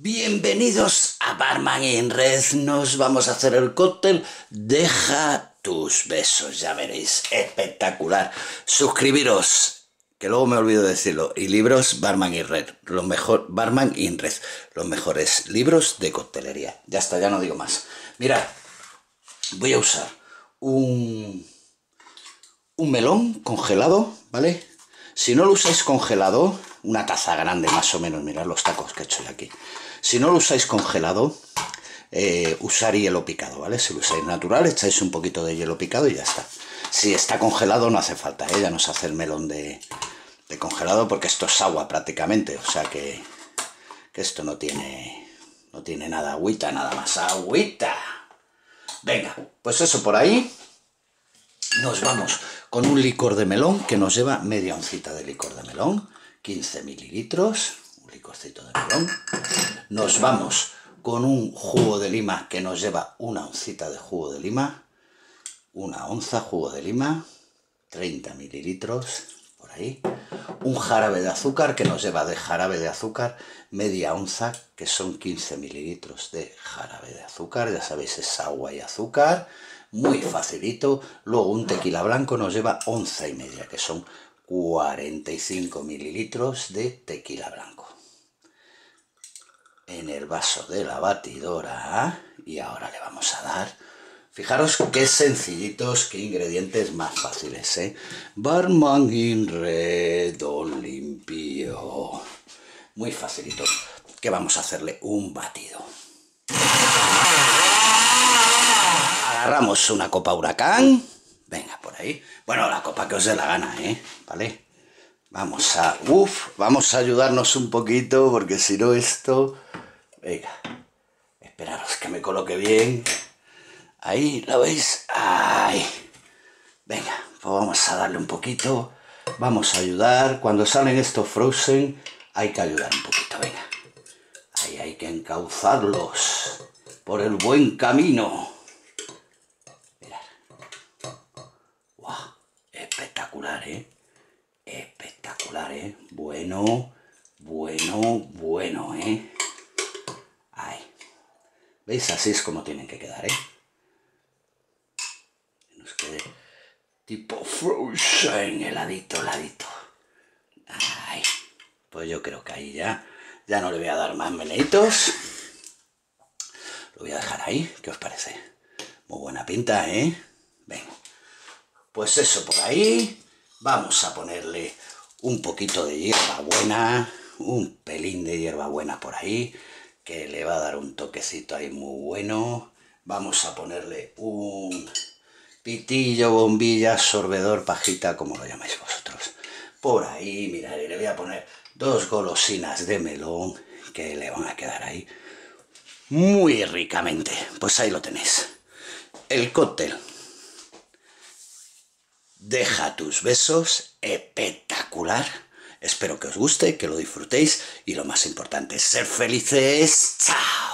Bienvenidos a Barman in Red. Nos vamos a hacer el cóctel. Deja tus besos, ya veréis. Espectacular. Suscribiros, que luego me olvido de decirlo. Y libros Barman in Red. Los mejor, Barman in Red. Los mejores libros de coctelería. Ya está, ya no digo más. Mirad, voy a usar un, un melón congelado, ¿vale? Si no lo usáis congelado, una taza grande más o menos, mirad los tacos que he hecho yo aquí. Si no lo usáis congelado, eh, usar hielo picado, ¿vale? Si lo usáis natural, echáis un poquito de hielo picado y ya está. Si está congelado no hace falta, ¿eh? ya no se hace el melón de, congelado porque esto es agua prácticamente, o sea que, que esto no tiene, no tiene nada agüita, nada más agüita. Venga, pues eso por ahí. Nos vamos con un licor de melón que nos lleva media oncita de licor de melón, 15 mililitros, un licorcito de melón. Nos vamos con un jugo de lima que nos lleva una oncita de jugo de lima, una onza jugo de lima, 30 mililitros, por ahí. Un jarabe de azúcar que nos lleva de jarabe de azúcar media onza, que son 15 mililitros de jarabe de azúcar, ya sabéis, es agua y azúcar muy facilito. Luego un tequila blanco nos lleva onza y media, que son 45 mililitros de tequila blanco. En el vaso de la batidora. Y ahora le vamos a dar... Fijaros qué sencillitos, qué ingredientes más fáciles, ¿eh? Barman in red, limpio. Muy facilito. Que vamos a hacerle un batido. agarramos una copa huracán. Venga, por ahí. Bueno, la copa que os dé la gana, ¿eh? ¿Vale? Vamos a... Uf, vamos a ayudarnos un poquito porque si no esto... Venga, esperaros que me coloque bien. Ahí, ¿lo veis? Ahí. Venga, pues vamos a darle un poquito. Vamos a ayudar. Cuando salen estos frozen hay que ayudar un poquito, venga. Ahí hay que encauzarlos por el buen camino. espectacular, ¿eh? Espectacular, ¿eh? Bueno, bueno, bueno, ¿eh? ¿Veis? Así es como tienen que quedar, ¿eh? nos quede tipo frozen, heladito, heladito. Ay. Pues yo creo que ahí ya, ya no le voy a dar más meneitos. Lo voy a dejar ahí, ¿qué os parece? Muy buena pinta, ¿eh? Venga. Pues eso por ahí. Vamos a ponerle un poquito de hierbabuena, un pelín de hierbabuena por ahí, que le va a dar un toquecito ahí muy bueno. Vamos a ponerle un pitillo, bombilla, sorbedor, pajita, como lo llamáis vosotros. Por ahí, mirad, le voy a poner dos golosinas de melón que le van a quedar ahí muy ricamente. Pues ahí lo tenéis. El cóctel Deja tus besos, espectacular. Espero que os guste, que lo disfrutéis y lo más importante, ser felices. ¡Chao!